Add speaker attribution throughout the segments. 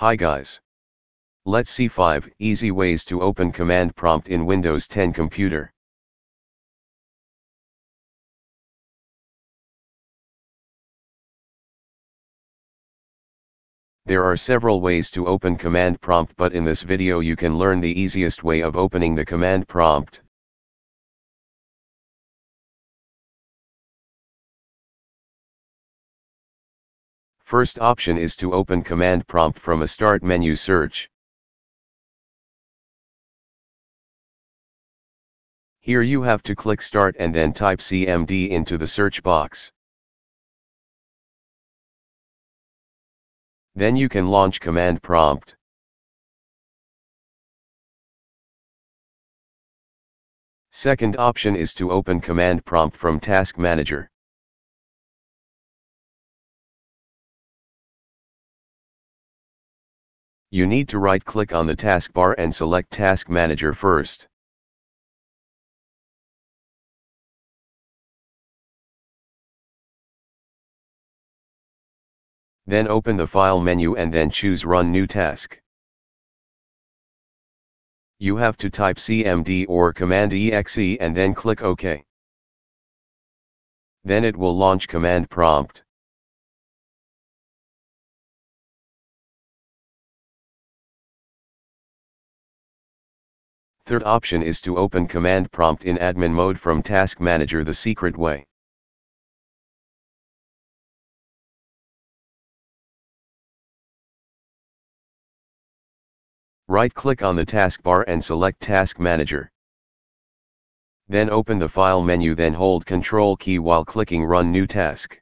Speaker 1: Hi guys. Let's see 5 easy ways to open command prompt in Windows 10 computer. There are several ways to open command prompt but in this video you can learn the easiest way of opening the command prompt. First option is to open command prompt from a start menu search. Here you have to click start and then type CMD into the search box. Then you can launch command prompt. Second option is to open command prompt from Task Manager. You need to right-click on the taskbar and select Task Manager first. Then open the File menu and then choose Run New Task. You have to type CMD or Command EXE and then click OK. Then it will launch command prompt. Third option is to open command prompt in admin mode from Task Manager the secret way. Right-click on the taskbar and select Task Manager. Then open the File menu then hold Ctrl key while clicking Run New Task.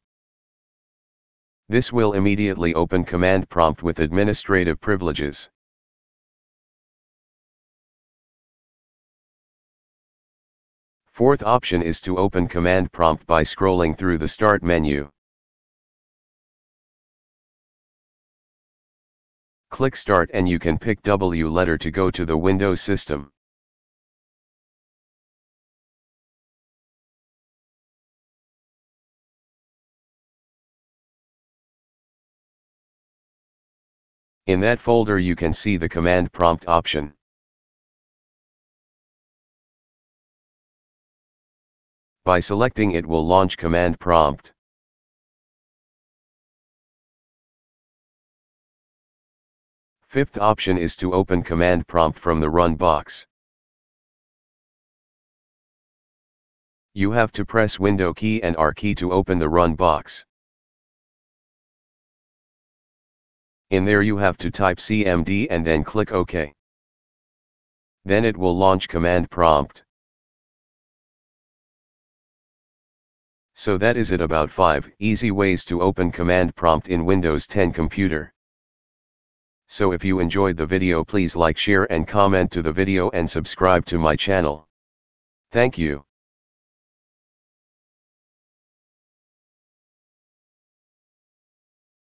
Speaker 1: This will immediately open command prompt with administrative privileges. Fourth option is to open command prompt by scrolling through the Start menu. Click Start and you can pick W letter to go to the Windows system. In that folder you can see the command prompt option. By selecting it will launch command prompt. Fifth option is to open command prompt from the run box. You have to press window key and R key to open the run box. In there you have to type CMD and then click OK. Then it will launch command prompt. So that is it about 5 easy ways to open command prompt in Windows 10 computer. So if you enjoyed the video please like share and comment to the video and subscribe to my channel. Thank you.